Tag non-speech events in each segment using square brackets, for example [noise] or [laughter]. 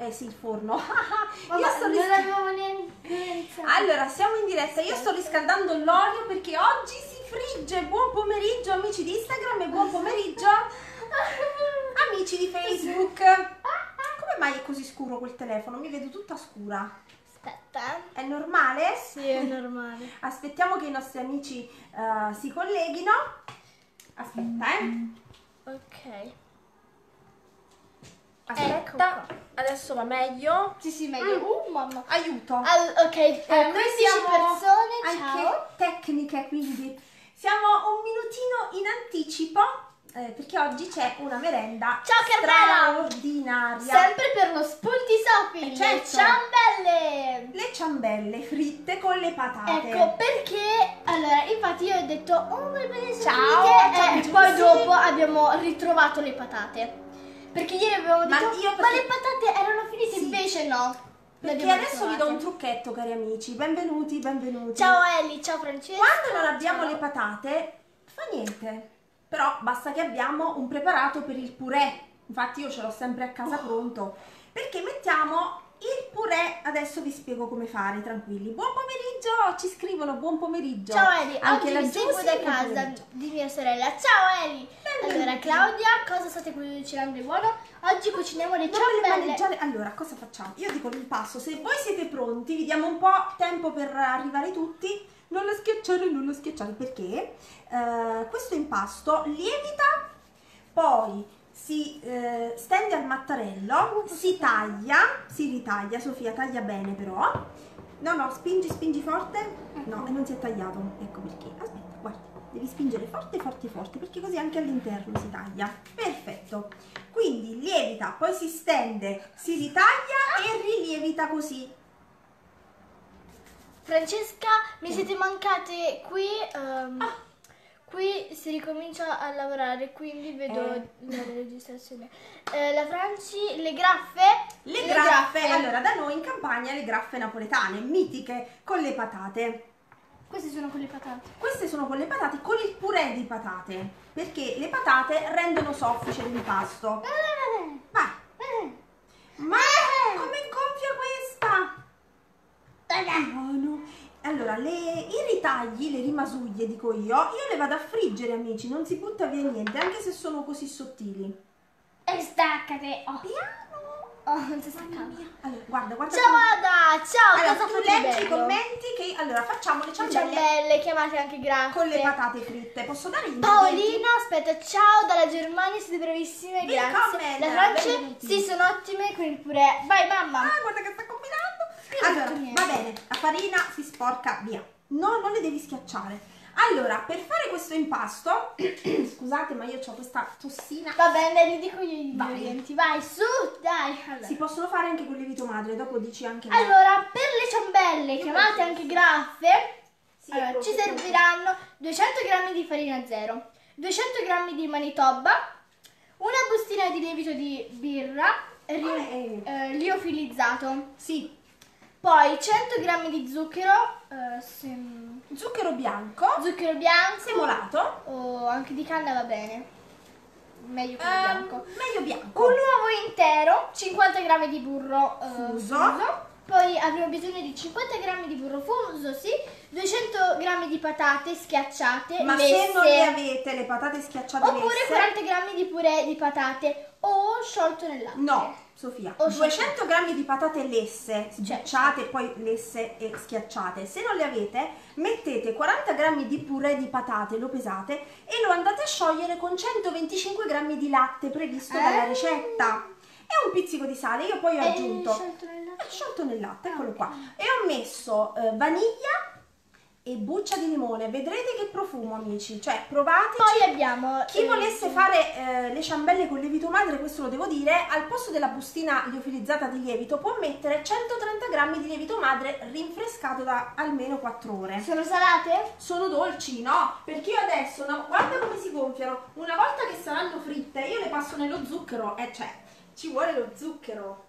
Eh sì, il forno. Vabbè, [laughs] io sto non risca- avevo neanche. Allora, siamo in diretta. Io sto riscaldando l'olio perché oggi si frigge. Buon pomeriggio amici di Instagram e buon pomeriggio [laughs] amici di Facebook. Come mai è così scuro quel telefono? Mi vedo tutta scura. Aspetta. È normale? Sì, è normale. [laughs] Aspettiamo che i nostri amici eh, si colleghino. Aspetta, eh. Ok. Aspetta. Ecco qua. Adesso va meglio. Sì, sì, meglio. Mm. Uh, mamma. Aiuto. Al- ok, eh, Eh, 15 persone, anche ciao. tecniche, quindi siamo un minutino in anticipo eh, perché oggi c'è una merenda Ciao, Carmela! straordinaria. Sempre per lo spunti sopi, Eh, certo. le ciambelle. Le ciambelle fritte con le patate. Ecco perché allora infatti io ho detto oh voglio vedere Ciao, fritte", ciao, e poi dopo abbiamo ritrovato le patate perché ieri avevamo Ma detto io ma perché- le patate erano finite Sì. invece no Perché adesso vi do un trucchetto, cari amici. Benvenuti, benvenuti. ciao Eli ciao Francesca Quando non abbiamo ciao. le patate, fa niente. Però basta che abbiamo un preparato per il purè. Infatti io ce l'ho sempre a casa pronto. Perché mettiamo il purè, adesso vi spiego come fare, tranquilli. Buon pomeriggio, ci scrivono buon pomeriggio. Ciao Eli, Anche oggi la vi seguo da casa di mia sorella. Ciao Eli! Allora Claudia, cosa state cucinando di buono? Oggi cuciniamo le ciambelle. Allora, cosa facciamo? Io dico l'impasto. Se voi siete pronti, vi diamo un po' tempo per arrivare tutti. Non lo schiacciare, non lo schiacciare, perché eh, questo impasto lievita, poi si eh, stende al mattarello, si taglia, si ritaglia, Sofia taglia bene però. No, no, spingi, spingi forte. No, e non si è tagliato. Ecco perché. Aspetta, guarda, devi spingere forte, forte, forte, perché così anche all'interno si taglia. Perfetto. Quindi lievita, poi si stende, si ritaglia e rilievita così. Francesca, mi siete mancate qui. ehm, Ah. Qui si ricomincia a lavorare, quindi vedo Eh. la registrazione. Eh, la Franci, le graffe. Le, graffe, allora da noi in campagna le graffe napoletane, mitiche, con le patate. Queste sono quelle patate. Queste sono con le patate, con il purè di patate, perché le patate rendono soffice l'impasto. Vai! Ma come gonfia questa? Buono. Allora, le- i ritagli, le rimasuglie, dico io, io le vado a friggere, amici, non si butta via niente, anche se sono così sottili. E staccate. Oh, Piano! oh non si è staccato. Allora, guarda, guarda. Ciao Ada, ciao, Allora, cosa tu leggi i commenti che allora facciamo le Le ciambelle ciambelle, chiamate anche graffe. con le patate fritte. Posso dare gli? Paolina, aspetta, ciao dalla Germania, siete bravissime, grazie. Willkommen, La Francia, sì, sono ottime con il purè. Vai mamma. Ah, guarda che sta combinando. Io non ho Allora, va bene, la farina si sporca via. No, non le devi schiacciare. Allora, per fare questo impasto, [coughs] scusate, ma io ho questa tossina. Va bene, vi dico io gli Vai. ingredienti. Vai, su, dai. Allora. Si possono fare anche con lievito madre, dopo dici anche me. Allora, per le ciambelle, chiamate anche graffe, Sì, allora, ci serviranno 200 g di farina zero, 200 g di manitoba, una bustina di lievito di birra, ri- eh, liofilizzato, Sì, poi 100 g di zucchero, eh, sem- zucchero bianco, zucchero bianco. Semolato, o anche di canna va bene, meglio che ehm, bianco. meglio bianco. Un uovo intero, 50 g di burro eh, Fuso. Poi avremo bisogno di 50 g di burro fuso, sì, 200 g di patate schiacciate, Ma lesse, se non le avete le patate schiacciate oppure lesse, 40 g di purè di patate o sciolto nel latte. No, Sofia, O 200 g di patate lesse, sbucciate, poi lesse e schiacciate. Se non le avete, mettete 40 g di purè di patate, lo pesate e lo andate a sciogliere con 125 g di latte previsto dalla Eh. ricetta. E un pizzico di sale, io poi ho E aggiunto sciolto nel latte. è sciolto nel latte, eccolo qua. E ho messo eh, vaniglia e buccia di limone. Vedrete che profumo, amici. Cioè, provateci. Poi abbiamo Chi eh, volesse fare eh, le ciambelle con lievito madre, questo lo devo dire, al posto della bustina liofilizzata di lievito può mettere 130 g di lievito madre rinfrescato da almeno 4 ore. Sono salate? Sono dolci, no? Perché io adesso, no, guarda come si gonfiano. Una volta che saranno fritte, io le passo nello zucchero. E cioè, ci vuole lo zucchero.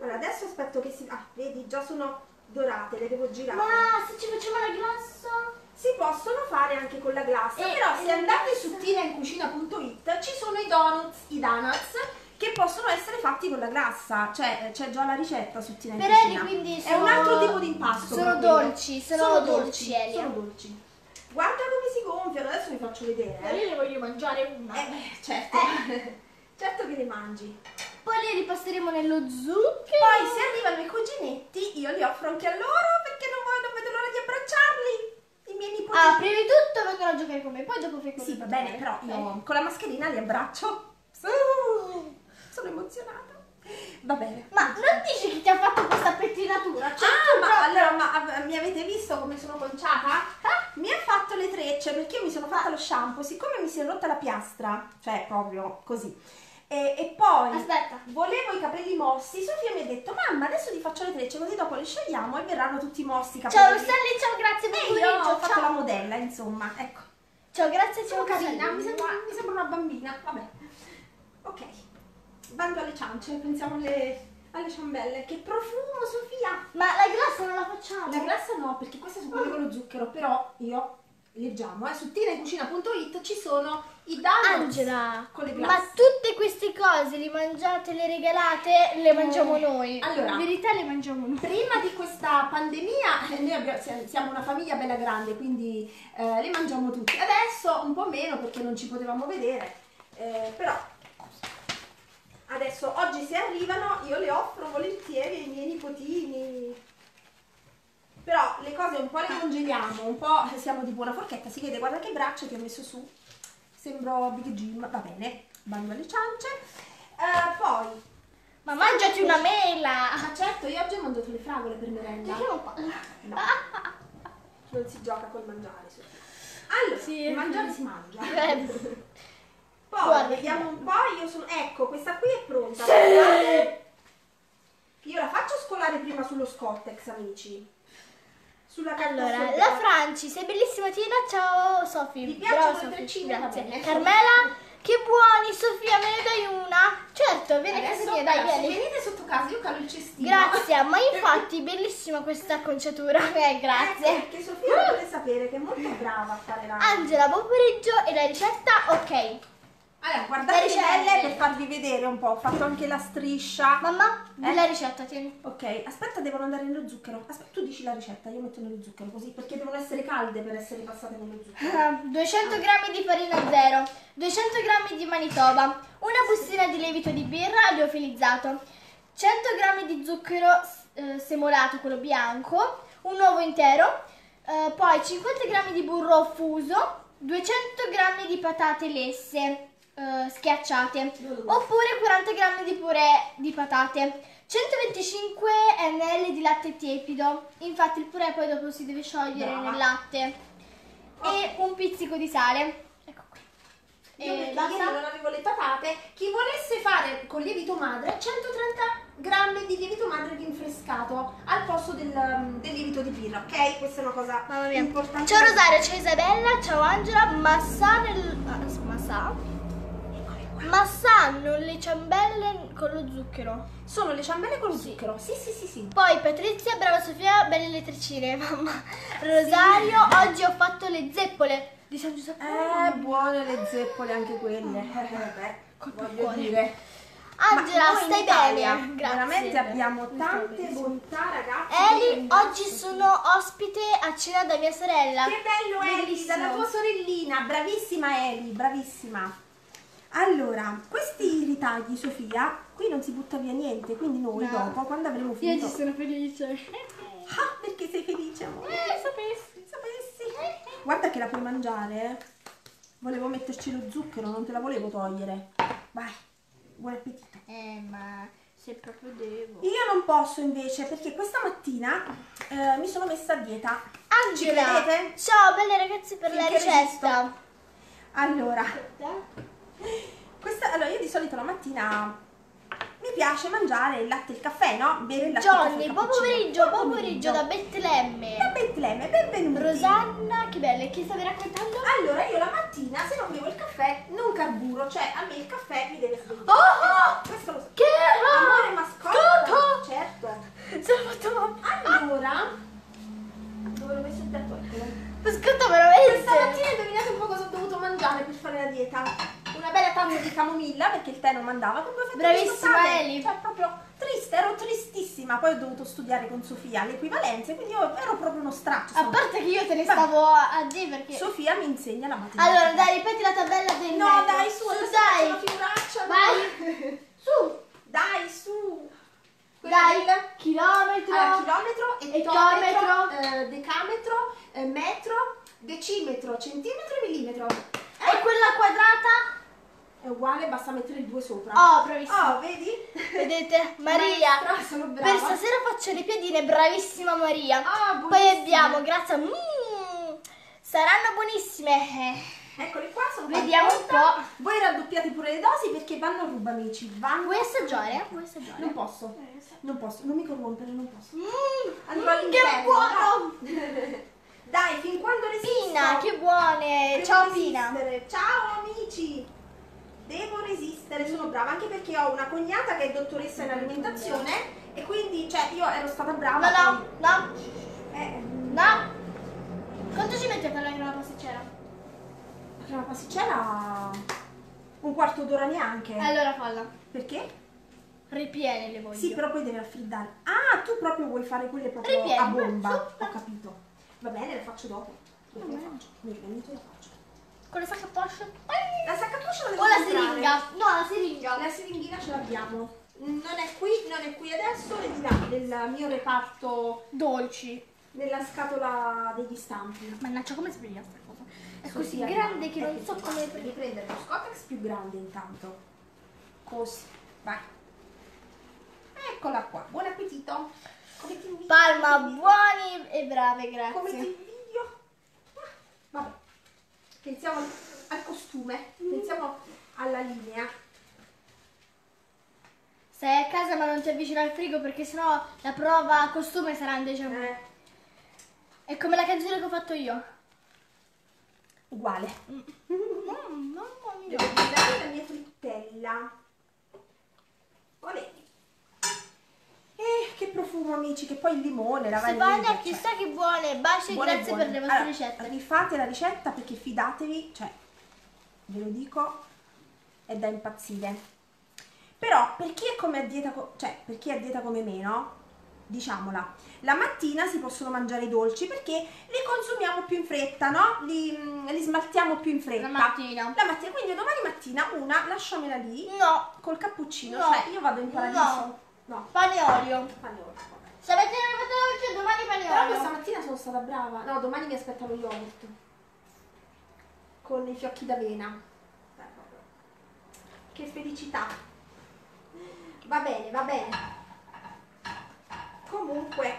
Allora, adesso aspetto che si... Ah, vedi, già sono dorate, le devo girare. Ma se ci facciamo la glassa? Si possono fare anche con la glassa, E- però e se la andate glassa? su tinencucina.it ci sono i donuts, i donuts che possono essere fatti con la glassa, cioè c'è già la ricetta su Tina in Per. Eli quindi è sono- un altro tipo di impasto. sono dolci, sono dolci, Elia. sono dolci. Guarda come si gonfiano, adesso vi faccio vedere. eh. Io ne voglio mangiare una. Eh, certo. [laughs] certo che le mangi. Poi li ripasteremo nello zucchero. Poi se arrivano i cuginetti, io li offro anche a loro perché non, voglio- non vedo l'ora di abbracciarli. I miei nipoti. Ah, prima di tutto vengono a giocare con me, poi dopo fai quello sì, va bene, però io con la mascherina li abbraccio. Sono emozionata. Va bene. Ma non dici che ti ha fatto questa pettinatura? Cioè, Ah, ma allora ma, mi avete visto come sono conciata? Mi ha fatto le trecce perché io mi sono fatta lo shampoo, siccome mi si è rotta la piastra, cioè proprio così. E, e poi Aspetta. volevo i capelli mossi, Sofia mi ha detto mamma adesso ti faccio le trecce così dopo le sciogliamo e verranno tutti mossi i capelli. Ciao Rosselli, ciao, grazie, E io ho fatto Ciao. la modella, insomma, ecco. Ciao, grazie, ciao carina, mi sembra, mi sembra una bambina, vabbè. Ok, bando alle ciance, pensiamo alle, alle ciambelle. Che profumo, Sofia! Ma la glassa non la facciamo? La glassa no, perché queste sono quelle con lo zucchero, però io leggiamo, eh, su tinaincucina.it ci sono i donuts Angela, con le ma glasse. tutte queste cose li mangiate, le regalate, le mangiamo noi. allora. in verità le mangiamo noi. Prima di questa pandemia eh, [laughs] noi abbiamo- siamo una famiglia bella grande, quindi eh, le mangiamo tutti. Adesso un po' meno perché non ci potevamo vedere, eh, però adesso oggi se arrivano io le offro volentieri ai miei nipotini. Però le cose un po' le congeliamo, un po' siamo tipo una forchetta, si vede, guarda che braccia ti ho messo su. Sembro Big Jim, va bene, bando alle ciance. Eh, poi, Ma mangiati una mela. ma certo, io oggi ho mangiato le fragole per merenda. Perché non parla? No. Non si gioca col mangiare. Allora, Sì. mangiare si mangia. [laughs] Eh. Poi Guarda. vediamo un po'. Io sono. Ecco, questa qui è pronta. Guardate. Io la faccio scolare prima sullo Scottex, amici. Sulla carta Allora, sopra. la Franci, sei bellissima Tina, ciao Sofì. Brava, le Sofì, treccine? Grazie. bene. Carmela, che buoni Sofia, me ne dai una? Certo, vieni a casa mia, dai, vieni. venite sotto casa, io calo il cestino. Grazie, ma [laughs] infatti bellissima questa acconciatura. Eh, grazie. perché Sofia dovete sapere che è molto brava a fare la. Angela, buon pomeriggio e la ricetta? Ok. Allora, guardate Le belle per farvi vedere un po'. Ho fatto anche la striscia. Mamma, Eh? la ricetta, tieni. Ok, aspetta, devono andare nello zucchero. Aspetta, tu dici la ricetta, io metto nello zucchero così, perché devono essere calde per essere passate nello zucchero. Ah, 200 g di farina zero, 200 g di manitoba, una bustina di lievito di birra liofilizzato, 100 g di zucchero eh, semolato, quello bianco, un uovo intero, eh, poi 50 g di burro fuso, 200 g di patate lesse eh, schiacciate, oppure 40 g di purè di patate. 125 ml di latte tiepido, infatti il purè poi dopo si deve sciogliere Brava. nel latte e un pizzico di sale. Ecco qui. Io E perché basta? non avevo le patate, chi volesse fare con lievito madre, 130 grammi di lievito madre rinfrescato al posto del, um, del lievito di birra, ok? Questa è una cosa Mamma mia. importante. Ciao Rosario, ciao Isabella, ciao Angela, ma sa nel... ah, ma sa? Ma sanno le ciambelle con lo zucchero. Sono le ciambelle con lo zucchero. Sì, sì, sì, sì. Poi Patrizia, brava Sofia, belle le treccine, mamma. Rosario, oggi ho fatto le zeppole di San Giuseppe. Eh, buone le zeppole anche quelle. Eh, voglio dire. Angela, stai Italia bene? Grazie. Veramente abbiamo tante bontà, ragazzi. Eli, oggi sono ospite a cena da mia sorella. Che bello Eli, dalla tua sorellina, bravissima Eli, bravissima. Allora, questi ritagli, Sofia, qui non si butta via niente, quindi noi No. dopo, quando avremo Io finito... ci sono felice. Ah, perché sei felice, amore? Eh, sapessi. Sapessi. Guarda che la puoi mangiare, eh. Volevo metterci lo zucchero, non te la volevo togliere. Vai, buon appetito. Eh, ma se proprio devo. Io non posso invece, perché questa mattina eh, mi sono messa a dieta. Angela, ciao belle ragazze per la Finché ricetta. Allora, Questa, allora io di solito la mattina mi piace mangiare il latte e il caffè, no? Bere il latte e il. Johnny, buon pomeriggio, buon pomeriggio da Betlemme. Da Betlemme, benvenuti. Rosanna, che belle, che stavi raccontando? Allora io la mattina se non bevo il caffè non carburo, cioè a me il caffè mi deve svegliare. Oh! Questo lo so. Che Amore mascotte. Certo. Sono fatto mamma. Allora, dove l'ho messo il piatto? Biscotto veramente. Questa mattina indovinate un po' cosa ho dovuto mangiare per fare la dieta. Una bella tazza di camomilla perché il tè non mandava con due fette Bravissima. Eli. Cioè, proprio triste, ero tristissima. Poi ho dovuto studiare con Sofia le equivalenze, quindi io ero proprio uno straccio. A parte che io te ne stavo a, a dire perché... Sofia mi insegna la matematica. Allora, dai, ripeti la tabella del No, metro. dai, su, adesso dai. figuraccia. no. Vai. [laughs] Su. Dai, su. Quello Dai, del- chilometro. Allora, chilometro, Ettometro. ettometro, eh, decametro, eh, metro, decimetro, centimetro e millimetro. E quella quadrata? È uguale, basta mettere il 2 sopra. Oh, bravissima. Oh, vedi? Vedete? [laughs] Maria. Maestra, sono brava. Per stasera faccio le piadine, bravissima Maria. Ah, Poi abbiamo, grazie. Mm, saranno buonissime. Eh, Eccoli qua, sono Vediamo un po'. Voi raddoppiate pure le dosi perché vanno a ruba, amici. Vanno Vuoi assaggiare? Vuoi assaggiare? Non posso. Non posso, non mi corrompere, non posso. Mm, Andrò mm, che buono! [laughs] Dai, fin quando resisto. Pina, che buone! Ciao Pina! resistere. Ciao amici! Devo resistere, sono brava anche perché ho una cognata che è dottoressa in alimentazione e quindi, cioè, io ero stata brava. No, no, no, Eh, no! Quanto ci a fare la crema pasticcera? la crema pasticcera un quarto d'ora neanche. Allora falla. Perché? Ripiene le voglio. Sì, però poi deve raffreddare. Ah, tu proprio vuoi fare quelle proprio Ripieni, a bomba. Ho capito. Va bene, le faccio dopo. Le bene. faccio. Mi e le faccio. Con le sacca Porsche? La saccatoscia la devo O la comprare. siringa? No, la siringa. La siringhina ce l'abbiamo. Non è qui, non è qui adesso, è di là, nel mio reparto, Dolci. nella scatola degli stampi. Mannaggia, come prende questa cosa? È così Sofia, grande che non so come prendere. Prendere lo Scottex più grande intanto. Così, vai. Eccola qua, buon appetito. Come ti invidio? Palma, buoni e brave, invidio? Come ti grazie. invidio? Ah, Vabbè, pensiamo al, costume, pensiamo alla linea. Stai a casa ma non ti avvicina al frigo perché sennò la prova a costume sarà invece... Eh, È come la canzone che ho fatto io. uguale. Mm, [laughs] mamma mia. Devo la mia frittella. Olè. Profumo amici, che poi il limone, la vaniglia. Stefania, cioè, chissà che buone. Baci e grazie buone. per le vostre Allora, ricette. Rifate la ricetta perché fidatevi, cioè, ve lo dico, è da impazzire. Però per chi è come a dieta, cioè per chi è a dieta come me, no? Diciamola, la mattina si possono mangiare i dolci perché li consumiamo più in fretta, no? Li, mm, li smaltiamo più in fretta. La mattina. La mattina, quindi domani mattina una lasciamela lì No, col cappuccino, No. cioè io vado in paradiso. No. No. pane olio. Pane vabbè. Stamattina mi fatto dolce, domani pane Però olio. questa mattina sono stata brava. No, domani mi aspetta lo yogurt. Con i fiocchi d'avena. Che felicità. Va bene, va bene. Comunque,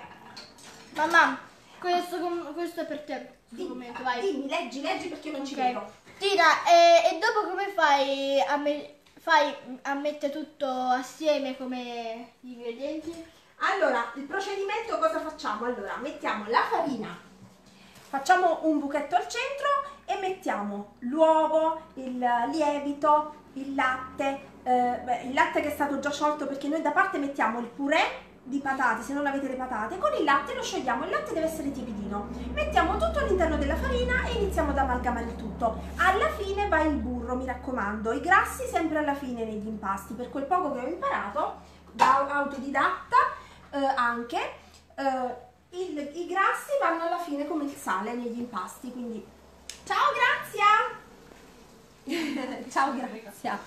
Mamma, questo, questo è per te. Dimmi, commento, vai. dimmi, leggi, leggi perché io non ci Ok. vedo. Tina, e, e dopo come fai a, me- fai a mettere tutto assieme come gli ingredienti? Allora, il procedimento cosa facciamo? Allora, mettiamo la farina, facciamo un buchetto al centro e mettiamo l'uovo, il lievito, il latte, eh, beh, il latte che è stato già sciolto perché noi da parte mettiamo il purè di patate, se non avete le patate, con il latte lo sciogliamo, il latte deve essere tiepidino. Mettiamo tutto all'interno della farina e iniziamo ad amalgamare il tutto. Alla fine va il burro, mi raccomando, i grassi sempre alla fine negli impasti, per quel poco che ho imparato da autodidatta eh, anche, eh, il- i grassi vanno alla fine come il sale negli impasti, quindi ciao Grazia! Ciao Grazia!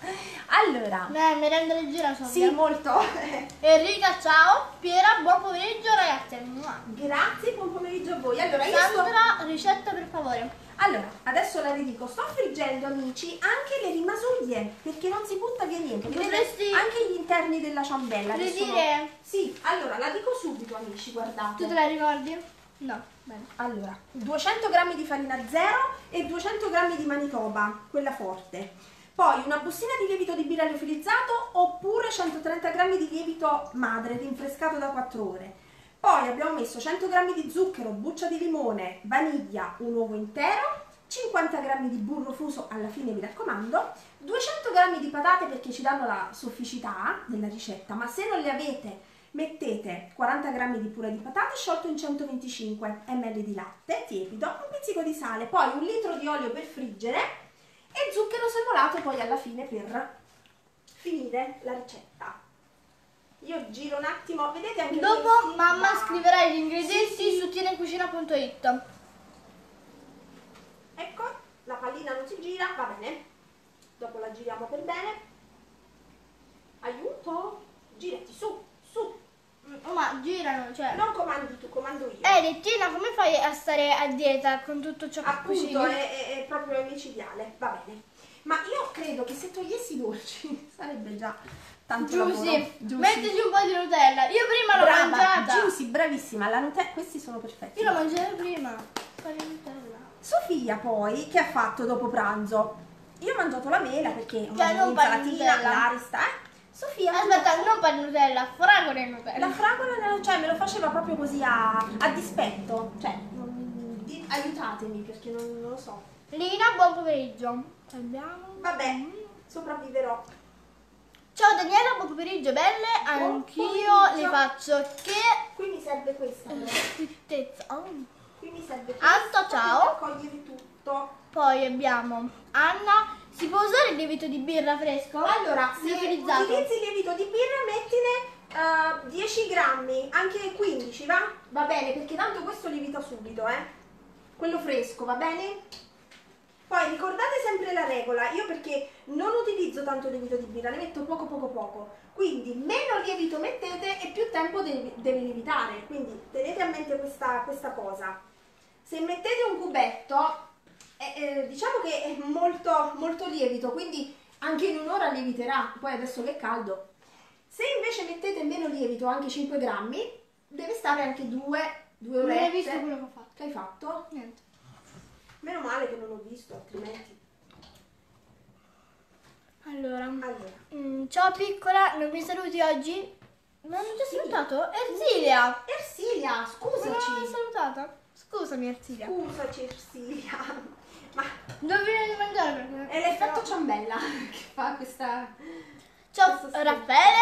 Allora, Eh, merenda leggera sono. sì molto, [laughs] Enrica, ciao. Piera, buon pomeriggio ragazze. Grazie, buon pomeriggio a voi. Allora, io sto... Sandra, ricetta per favore. Allora, adesso la ridico, sto friggendo amici anche le rimasuglie, perché non si butta via niente, vedete? Potresti- anche gli interni della ciambella. Devi sono- dire- Sì, allora la dico subito amici, guardate. Tu te la ricordi? No, bene. Allora, 200 g di farina zero e 200 g di manitoba, quella forte. Poi una bustina di lievito di birra liofilizzato oppure 130 g di lievito madre rinfrescato da 4 ore. Poi abbiamo messo 100 g di zucchero, buccia di limone, vaniglia, un uovo intero, 50 g di burro fuso, alla fine mi raccomando, 200 g di patate perché ci danno la sofficità della ricetta, ma se non le avete mettete 40 g di purè di patate sciolto in 125 ml di latte tiepido, un pizzico di sale, poi un litro di olio per friggere e zucchero semolato poi alla fine per finire la ricetta. Io giro un attimo, vedete anche Dopo questi? mamma Ma- scriverà gli ingredienti Sì, sì. su tinecucina.it. Ecco, la pallina non si gira, va bene. Dopo la giriamo per bene. Aiuto, girati su. Oh, ma girano, cioè. Non comandi tu, comando io. Eri, Tina, come fai a stare a dieta con tutto ciò che cucini? Appunto, è, è- è proprio micidiale, va bene. Ma io credo che se togliessi i dolci [laughs] sarebbe già tanto Giussi, lavoro. Giussi. mettici un po' di Nutella. Io prima l'ho Brava, mangiata. Giussi, bravissima. La Nutella, questi sono perfetti. Io l'ho mangiata prima. Fare Nutella. Sofia poi, che ha fatto dopo pranzo? Io ho mangiato la mela perché ho mangiato l'insalatina, l'arista, eh? Sofia, Aspetta, non per Nutella, fragole e Nutella. la fragola, cioè me lo faceva proprio così a, a dispetto. Cioè, mm, di- aiutatemi perché non, non lo so. Lina, buon pomeriggio. Abbiamo. Vabbè, sopravviverò. Ciao Daniela, buon pomeriggio belle. Anch'io le faccio che Qui mi serve questa. tristezza. [laughs] Oh. Qui mi serve questa. Anto, ciao. Per raccogliere tutto. Poi abbiamo Anna. Si può usare il lievito di birra fresco? Allora, se utilizzi il lievito di birra, mettine eh, 10 grammi, anche 15, va? Va bene, perché tanto questo lievita subito, eh? Quello fresco, va bene? Poi ricordate sempre la regola, io perché non utilizzo tanto lievito di birra, ne metto poco poco poco, quindi meno lievito mettete e più tempo deve, deve lievitare, quindi tenete a mente questa, questa cosa. Se mettete un cubetto, eh, eh, diciamo che è molto, molto lievito, quindi anche in un'ora lieviterà, poi adesso che è caldo. Se invece mettete meno lievito, anche 5 grammi, deve stare anche 2, 2 Non ore. hai visto quello che ho fatto? Che hai fatto? Niente. Meno male che non ho visto, altrimenti. Allora. Allora, mm, ciao piccola, non mi saluti oggi? Non ti ho Sì. salutato? Ersilia! Ersilia, Ma non scusaci. salutata? Scusami Ersilia. Scusaci Ersilia. Ma Dovevi di mangiare perché... è l'effetto ciambella [laughs] che fa questa... Ciao questo sì. Raffaele.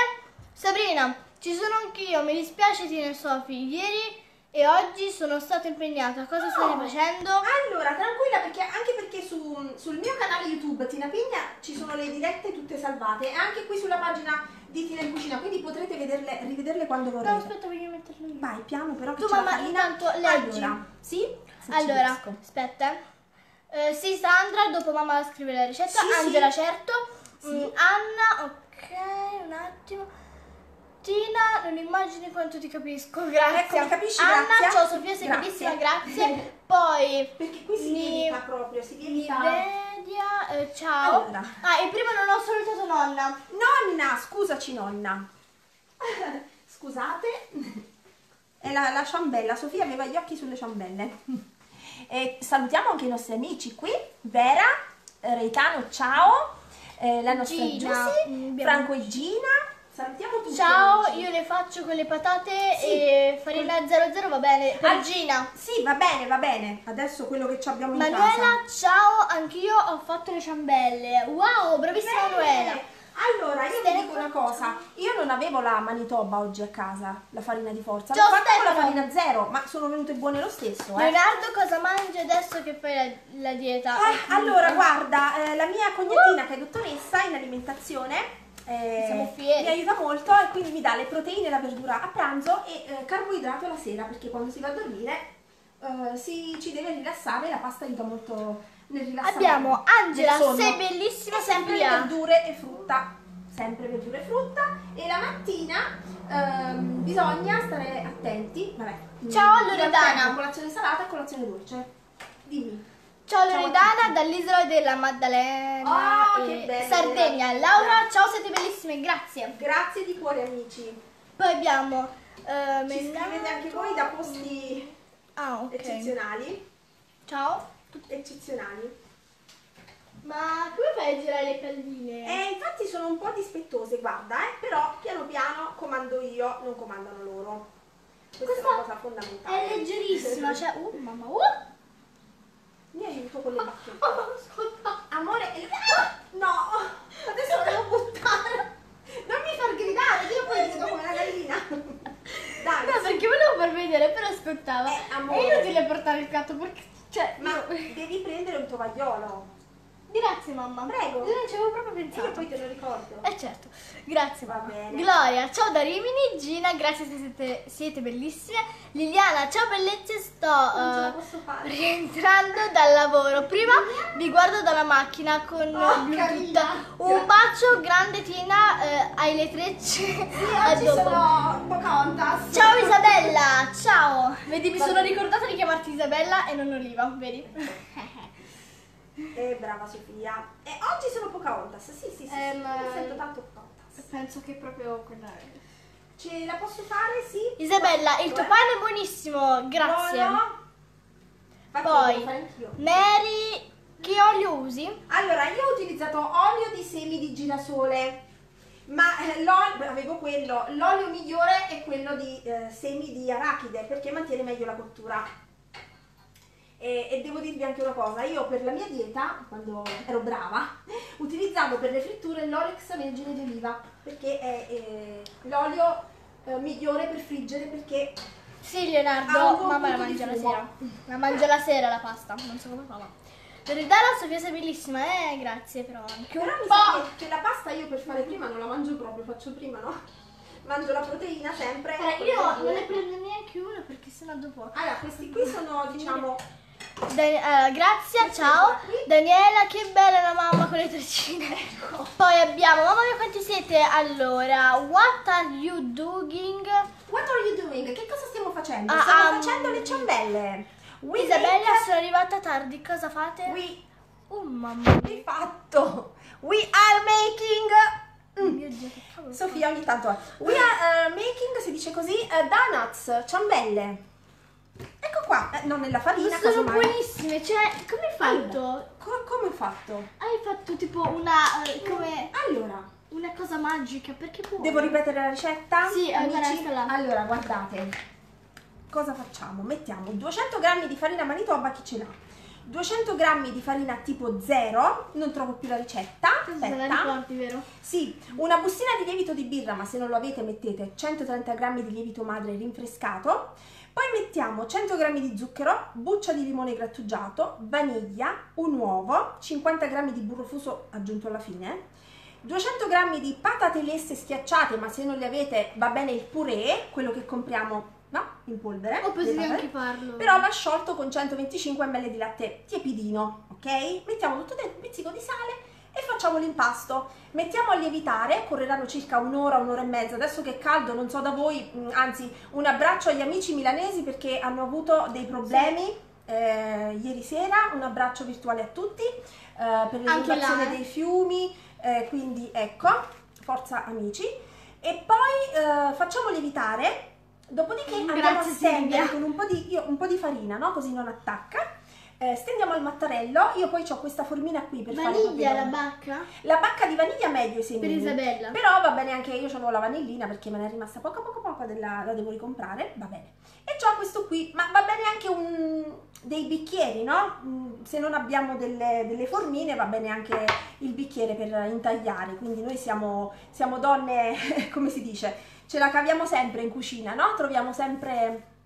Sabrina, ci sono anch'io, mi dispiace Tina e Sofi. Ieri e oggi sono stata impegnata. Cosa stai No. facendo? Allora, tranquilla perché anche perché su- sul mio canale YouTube Tina Pigna ci sono le dirette tutte salvate e anche qui sulla pagina di Tina in Cucina, quindi potrete vederle, rivederle quando No, vorrete. aspetta, voglio metterlo io. Vai, piano però che Tu, mamma, intanto leggi. Allora, sì? Se Allora, aspetta. Eh, sì, Sandra, dopo mamma scrive la ricetta. Sì, sì. Angela, certo. Sì. Mm, Anna, ok, un attimo. Tina, non immagini quanto ti capisco, grazie. Ecco, mi capisci? Anna, Grazie. ciao Sofia, sei Grazie. bellissima, grazie. [laughs] Poi, Perché qui si Ni- lievita proprio, si lievita. Nivedia, eh, ciao. Allora. Ah, e prima non ho salutato nonna. Nonna, scusaci nonna. Scusate. È la, la ciambella, Sofia aveva gli occhi sulle ciambelle. E salutiamo anche i nostri amici qui, Vera, Reitano, ciao, eh, la nostra Gina, Giussi, mm, Franco e Gina. Salutiamo tutti. Ciao, amici. io le faccio con le patate Sì. e farina 00 va bene. Per Ah, Gina. Sì, va bene, va bene. Adesso quello che ci abbiamo in casa. Manuela, ciao, anch'io ho fatto le ciambelle. Wow, bravissima. Manuela. Allora, io vi Stefano. dico una cosa, io non avevo la Manitoba oggi a casa, la farina di forza, l'ho fatta con la farina zero, ma sono venute buone lo stesso, eh. Leonardo, cosa mangi adesso che fai la, la dieta? Ah, allora, guarda, eh, la mia cognatina che è dottoressa in alimentazione eh, mi aiuta molto e quindi mi dà le proteine e la verdura a pranzo e eh, carboidrato la sera perché quando si va a dormire eh, si, ci deve rilassare e la pasta aiuta molto. Abbiamo Angela, sei bellissima, sempre Sofia. verdure e frutta, sempre verdure e frutta e la mattina ehm, bisogna stare attenti. Vabbè, Ciao, Loredana. Colazione salata e colazione dolce. Dimmi. Ciao Loredana, dall'isola della Maddalena Oh, che bello, Sardegna. Laura, ciao, siete bellissime, grazie. Grazie di cuore amici. Poi abbiamo eh, Ci scrivete anche voi da posti Ah, ok. eccezionali. Ciao. Eccezionali. Ma come fai a girare le palline? E infatti sono un po' dispettose, guarda, eh, però piano piano comando io, non comandano loro. Questa, è Questa una cosa fondamentale. È leggerissima, cioè, uh, mamma, uh. Mi aiuto con le bacchette. Oh, [laughs] scusa. Amore, e- no, adesso la devo buttare. Non mi far gridare, io poi grido come una gallina. [laughs] Dai, No, perché volevo far vedere, però ascoltava. Eh, amore. È inutile portare il gatto perché, cioè, ma io- [laughs] devi prendere un tovagliolo. Grazie mamma. Prego. Io non ci avevo proprio pensato. io poi te lo ricordo. Eh certo, grazie Va mamma. bene. Gloria, ciao da Rimini, Gina, grazie se siete, siete bellissime. Liliana, ciao bellezze, sto fare. rientrando dal lavoro. Prima vi guardo dalla macchina con Oh, Bluetooth. Un bacio grande Tina, eh, hai le trecce. [laughs] A Oggi dopo. sono Pocahontas. Ciao Isabella, ciao. Vedi, mi sono ricordata di chiamarti Isabella e non Oliva, vedi? [laughs] Eh, brava Sofia. E oggi sono Pocahontas. Sì, sì, sì. sì. Ehm, Mi sento tanto Pocahontas. Penso che proprio quella è. Ce la posso fare? Sì. Isabella, il tuo Eh? pane è buonissimo, grazie. Buono. Poi. Mary, che olio usi? Allora, io ho utilizzato olio di semi di girasole, ma eh, avevo quello, l'olio migliore è quello di eh, semi di arachide perché mantiene meglio la cottura. E, e devo dirvi anche una cosa, io per la mia dieta, quando ero brava, [laughs] utilizzavo per le fritture l'olio extravergine di oliva perché è eh, l'olio eh, migliore per friggere perché Sì, Leonardo, mamma la mangia la sera. La mangia la sera la pasta, non so come fa, ma. Loredana, Sofia sei bellissima, eh, grazie, però anche un Però po'. che, che la pasta io per fare prima non la mangio proprio, faccio prima, no? Mangio la proteina sempre. Eh, io non ne prendo neanche uno perché sennò dopo. Allora, questi qui sono, [laughs] diciamo, Grazia, Questa ciao. Daniela, che bella la mamma con le treccine. Poi abbiamo, mamma mia quanti siete? Allora, what are you doing? what are you doing? Che cosa stiamo facendo? Ah, stiamo um, facendo le ciambelle. We Isabella, make- sono arrivata tardi, cosa fate? We, Oh mamma mia. we fatto. We are making... Mm. Mio Dio. Sofia ogni tanto... We are uh, making, si dice così, uh, donuts, ciambelle. Ecco qua, eh, non nella farina, Ma sono casomai. buonissime, cioè, come hai fatto? Allora, co- come ho fatto? Hai fatto tipo una, eh, come, Allora, una cosa magica, perché puoi? Devo ripetere la ricetta? Sì, amici? Allora, guardate. Cosa facciamo? Mettiamo 200 g di farina manitoba, chi ce l'ha? 200 g di farina tipo 0, non trovo più la ricetta. Aspetta. ricordi, vero? Sì, una bustina di lievito di birra, ma se non lo avete mettete 130 g di lievito madre rinfrescato. Poi mettiamo 100 g di zucchero, buccia di limone grattugiato, vaniglia, un uovo, 50 g di burro fuso aggiunto alla fine, 200 g di patate lesse schiacciate, ma se non le avete va bene il purè, quello che compriamo no? in polvere. O delle anche farlo. Però va sciolto con 125 ml di latte tiepidino, ok? Mettiamo tutto dentro un pizzico di sale e facciamo l'impasto. Mettiamo a lievitare, correranno circa un'ora, un'ora e mezza. Adesso che è caldo, non so da voi, mh, anzi, un abbraccio agli amici milanesi perché hanno avuto dei problemi eh, ieri sera. Un abbraccio virtuale a tutti eh, per l'inondazione eh. dei fiumi. eh, quindi ecco, forza amici. E poi eh, facciamo lievitare. Dopodiché Mm, andiamo grazie, a stendere con un po' di, io- un po' di farina, no? Così non attacca. Eh, stendiamo il mattarello. Io poi ho questa formina qui per fare Vaniglia, la bacca? la bacca di vaniglia meglio i semini. Per Isabella. Però va bene anche io avevo la vanillina perché me ne è rimasta poco poco poco della, la devo ricomprare, va bene. E c'ho questo qui, ma va bene anche un, dei bicchieri, no? Mm, Se non abbiamo delle, delle formine va bene anche il bicchiere per intagliare, quindi noi siamo, siamo donne, [laughs] come si dice, ce la caviamo sempre in cucina, no? Troviamo sempre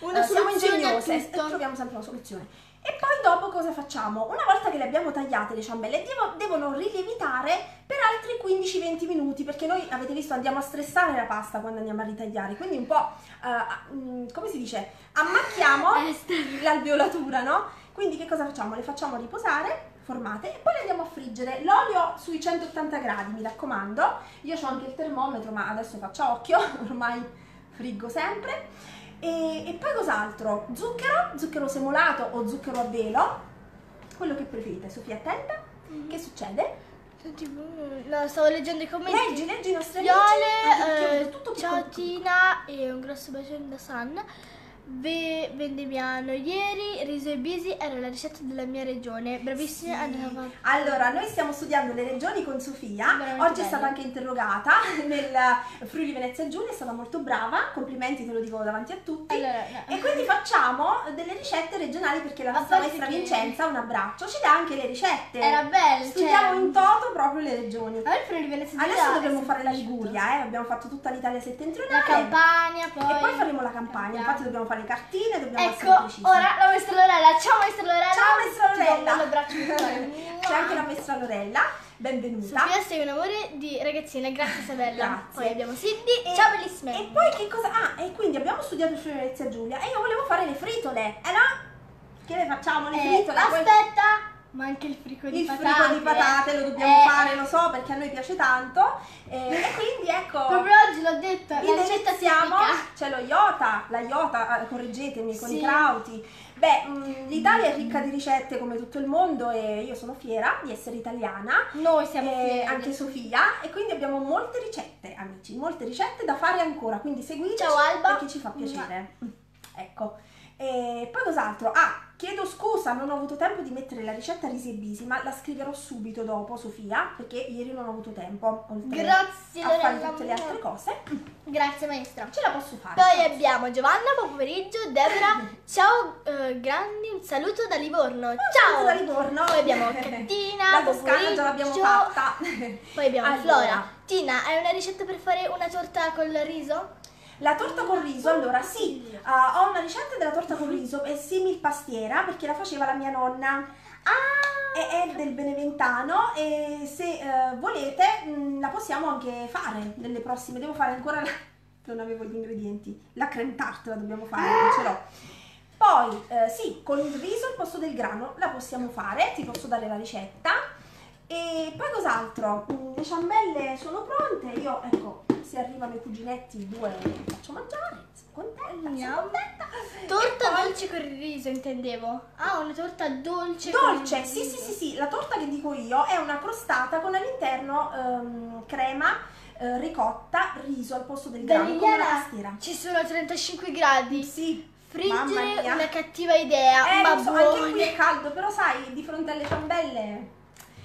Una eh, siamo ingegnose e troviamo sempre una soluzione. E poi dopo cosa facciamo? Una volta che le abbiamo tagliate le ciambelle, devo- devono rilievitare per altri 15-20 minuti, perché noi avete visto andiamo a stressare la pasta quando andiamo a ritagliare, quindi un po', mm, come si dice, ammacchiamo Eh, l'alveolatura, no? Quindi che cosa facciamo? Le facciamo riposare, formate, e poi le andiamo a friggere. L'olio sui 180 gradi, mi raccomando. Io ho anche il termometro, ma adesso faccio occhio, [laughs] ormai friggo sempre. E, e poi cos'altro? Zucchero, zucchero semolato o zucchero a velo, quello che preferite. Sofia, attenta. Che succede? Senti, mm, No, stavo leggendo i commenti. Leggi, leggi i nostri amici. Viole, detto tutto eh, ciao piccolo. Tina e un grosso bacio da San. Ve- Vendemiano, ieri Riso e Bisi era la ricetta della mia regione. Bravissima, Sì. avanti. Allora, noi stiamo studiando le regioni con Sofia. Veramente Oggi è belle. stata anche interrogata [laughs] nel Friuli Venezia Giulia, è stata molto brava. Complimenti, te lo dico davanti a tutti. Allora, no. E quindi facciamo delle ricette regionali perché la nostra maestra che- Vincenza, un abbraccio, ci dà anche le ricette. Era bello, Studiamo cioè- in toto proprio le regioni. Giulia Adesso è dobbiamo fare la Liguria, eh? abbiamo fatto tutta l'Italia settentrionale. La Campania, poi... E poi faremo la campagna, infatti dobbiamo fare le cartine, dobbiamo essere Ecco, precisi. ora la maestra Lorella. Ciao maestra Lorella. Ciao maestra Lorella. [laughs] C'è anche la maestra Lorella, benvenuta. Sofia sei un amore di ragazzina, grazie Isabella. Grazie. Poi abbiamo Cindy. E- Ciao bellissima. E poi che cosa? Ah, e quindi abbiamo studiato il Friulizia a Giulia e io volevo fare le fritole, eh no? Che le facciamo? Le Eh, fritole? Poi- aspetta, ma anche il frico di il patate. frigo di patate lo dobbiamo Eh, fare, lo so, perché a noi piace tanto. eh, e quindi ecco. Proprio oggi l'ho detto, la ricetta tipica. c'è lo iota, la iota, eh, correggetemi, con Sì. i crauti. Beh, mh, l'Italia è ricca di ricette come tutto il mondo e io sono fiera di essere italiana. Noi siamo e fieri. anche Sofia e quindi abbiamo molte ricette amici molte ricette da fare ancora quindi seguiteci Ciao, Alba. perché ci fa piacere Mm, ecco e poi cos'altro ah chiedo scusa non ho avuto tempo di mettere la ricetta risi e bisi ma la scriverò subito dopo Sofia perché ieri non ho avuto tempo oltre Grazie a fare tutte le altre cose Grazie maestra. ce la posso fare Poi abbiamo Giovanna, buon pomeriggio, Deborah, [laughs] ciao eh, grandi, un saluto da Livorno, ciao! da Livorno Poi abbiamo [laughs] Cristina, la Toscana già l'abbiamo fatta Poi abbiamo Allora. Flora. Tina, hai una ricetta per fare una torta col riso? La torta con riso, allora sì, eh, ho una ricetta della torta con riso, è simil pastiera perché la faceva la mia nonna. Ah! È, del Beneventano e se eh, volete mh, la possiamo anche fare nelle prossime. Devo fare ancora la... [laughs] non avevo gli ingredienti. La creme tarte la dobbiamo fare, non ce l'ho. Poi eh, sì, con il riso al posto del grano la possiamo fare, ti posso dare la ricetta. E poi cos'altro? Mm, Le ciambelle sono pronte, io ecco, se arrivano i cuginetti due li faccio mangiare, sono contenta, sono contenta. Torta poi- dolce con il riso, intendevo. Ah, una torta dolce Dolce, sì, sì, sì, sì, la torta che dico io è una crostata con all'interno ehm, crema, eh, ricotta, riso al posto del grano, come una pastiera. ci sono 35 gradi. Sì, Friggere mia. una cattiva idea, Eh, ma so, anche qui è caldo, però sai, di fronte alle ciambelle.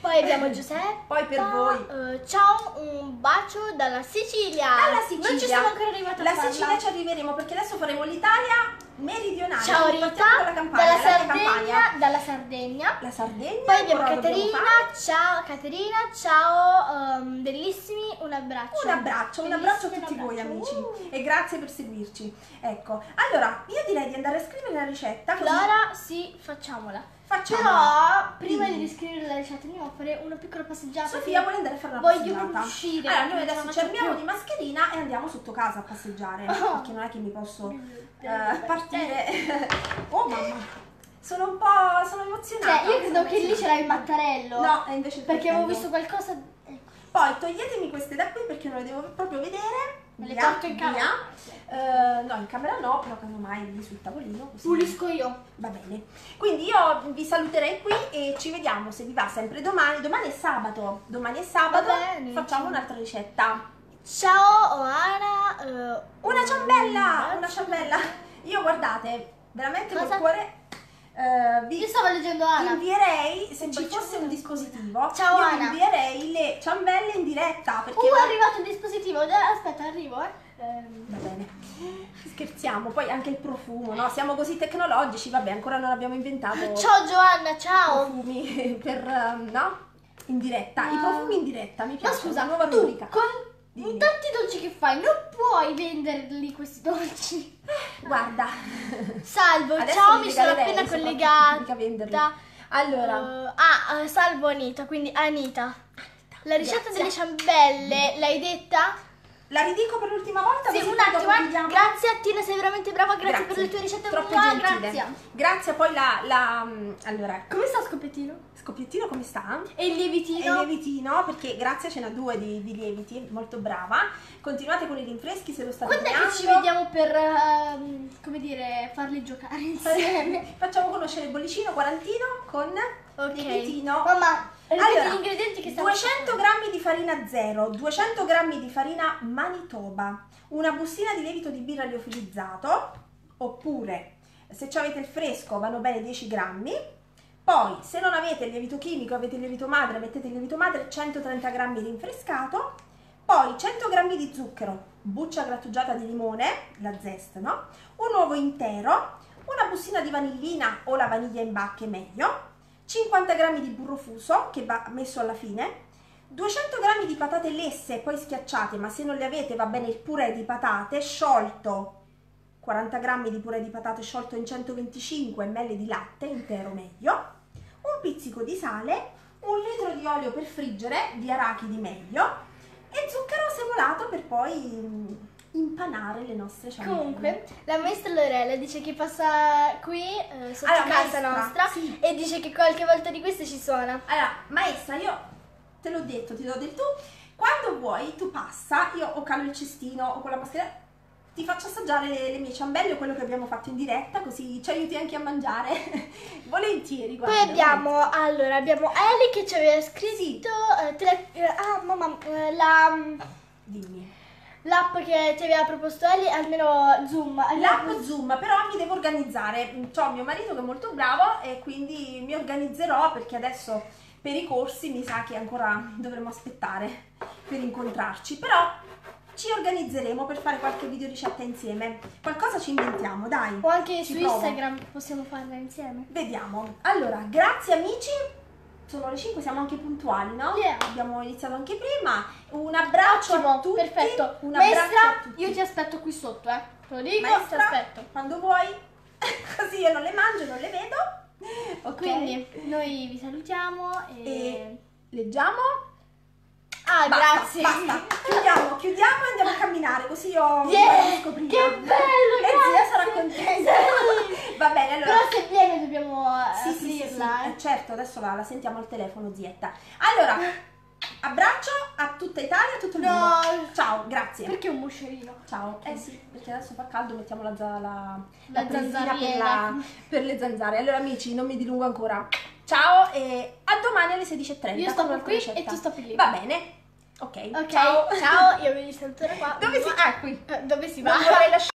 Poi abbiamo Giuseppe. Poi per voi. Eh, ciao, un bacio dalla Sicilia. Alla Sicilia. Non ci siamo ancora arrivati a La farla. Sicilia ci arriveremo perché adesso faremo l'Italia meridionale. Ciao Rita, dalla Campania, dalla dalla Sardegna, Campania. dalla Sardegna. La Sardegna. Poi abbiamo Caterina, ciao Caterina, ciao ehm, bellissimi, un abbraccio. Un abbraccio, un abbraccio a tutti un voi abbraccio. amici Uh. e grazie per seguirci. Ecco, allora io direi di andare a scrivere la ricetta. così Flora, sì, facciamola. Facciamola. Però, prima Dimmi. di riscrivere la ricetta, andiamo a fare una piccola passeggiata. Sofia vuole andare a fare una Voglio passeggiata. proprio uscire. Allora, noi adesso ci più. di mascherina e andiamo sotto casa a passeggiare. Oh. Perché non è che mi posso eh, partire. [laughs] oh mamma! Sono un po'. sono emozionata. Cioè, io credo che lì c'era il mattarello. No, è invece Perché avevo visto qualcosa. Ecco. Poi toglietemi queste da qui perché non le devo proprio vedere. Me le Via, porto in camera? Eh, no, in camera no, però casomai lì sul tavolino. Così. Pulisco io. Va bene. Quindi io vi saluterei qui e ci vediamo se vi va sempre domani. Domani è sabato. Domani è sabato. Bene, Facciamo un'altra ricetta. Ciao Oana. eh, Una ciambella! un Una ciambella! [laughs] Io guardate, veramente col Cosa? cuore eh, vi Io stavo leggendo Ana. invierei, se ci fosse un dispositivo, Ciao, io Ana. invierei le ciambelle in diretta. Perché Uh, va- è arrivato il dispositivo. Aspetta, arrivo, eh. Ehm, Va bene. Scherziamo, poi anche il profumo, no? Siamo così tecnologici, vabbè, ancora non abbiamo inventato Ciao Giovanna, ciao. profumi [laughs] per, ehm, no? In diretta. I Ma- profumi in diretta, mi Ma piace. scusa, una nuova tu rubrica. con Dimmi. tanti dolci che fai, non puoi venderli questi dolci. [laughs] Guarda. Salvo, Adesso ciao, mi sono appena collegata. Allora, Eh, ah, eh, salvo Anita, quindi Anita. La ricetta Grazie. delle ciambelle, l'hai detta? La ridico per l'ultima volta? Sì, un attimo? Grazie a Tina, sei veramente brava, grazie, per le tue ricette. Troppo gentile. Grazie. Grazie, poi la, la mm, allora, Come sta Scoppiettino? scoppiettino come sta? E il E lievitino? il lievitino, perché grazie ce n'ha due di, di lieviti, molto brava. Continuate con i rinfreschi se lo state Quando è che ci vediamo per, ehm, come dire, farli giocare insieme? [laughs] Facciamo conoscere il bollicino quarantino con Ok. lievitino. Mamma, Allora, gli ingredienti che stiamo 200 g di farina zero, 200 g di farina Manitoba, una bustina di lievito di birra liofilizzato, oppure se ci avete il fresco vanno bene 10 grammi. Poi, se non avete il lievito chimico, avete il lievito madre, mettete il lievito madre 130 g rinfrescato. Poi 100 g di zucchero, buccia grattugiata di limone, la zest, no? Un uovo intero, una bustina di vanillina o la vaniglia in bacche meglio, 50 g di burro fuso che va messo alla fine, 200 g di patate lesse poi schiacciate, ma se non le avete va bene il purè di patate sciolto. 40 g di purè di patate sciolto in 125 ml di latte intero meglio, un pizzico di sale, un litro di olio per friggere di arachidi meglio e zucchero semolato per poi mm, impanare le nostre ciambelle. Comunque, la maestra Lorella dice che passa qui eh, sotto Allora, casa maestra, nostra sì. e dice che qualche volta di queste ci suona. Allora, maestra, io te l'ho detto, ti l'ho detto tu, quando vuoi tu passa, io o calo il cestino o con la mascherina, ti faccio assaggiare le, le mie ciambelle, quello che abbiamo fatto in diretta, così ci aiuti anche a mangiare. [laughs] Volentieri, guarda. Poi abbiamo, allora, abbiamo Eli che ci aveva scritto, eh, tele- eh, ah mamma, eh, la, Dimmi. L'app che ti aveva proposto Eli, almeno Zoom. L'app Zoom, però mi devo organizzare. Ho mio marito che è molto bravo e quindi mi organizzerò perché adesso per i corsi mi sa che ancora dovremo aspettare per incontrarci. Però ci organizzeremo per fare qualche video ricetta insieme. Qualcosa ci inventiamo, dai. O anche Ci su provo. Instagram possiamo farla insieme. Vediamo. Allora, grazie amici. Sono le 5, siamo anche puntuali, no? Yeah. Abbiamo iniziato anche prima. Un abbraccio a Ottimo, tutti. perfetto. Un abbraccio a Maestra, tutti. io ti aspetto qui sotto, eh. Te lo dico, Maestra, ti aspetto. quando vuoi. [laughs] Così io non le mangio, non le vedo. Ok. Quindi noi vi salutiamo e... E leggiamo. Ah, Basta, grazie. Basta. Chiudiamo, chiudiamo e andiamo a camminare così io Yeah, riesco prima. che bello, E zia sarà contenta. Va bene, allora. Però se viene dobbiamo eh, Sì, sì, sì, sì, aprirla, eh, certo, adesso la, la sentiamo al telefono, zietta. Allora, abbraccio a tutta Italia, a tutto il No. mondo. Ciao, grazie. Perché un moscerino? Ciao. Eh sì, perché adesso fa caldo, mettiamo la, la, La la presina per, per le zanzare. Allora amici, non mi dilungo ancora. Ciao e a domani alle 16.30. Io sto qui ricetta. e tu sto per lì. Va bene. Ok. Ok, Ciao. ciao, io vi saluto da qua. Dove si... Ah, qui. Eh, Dove si va?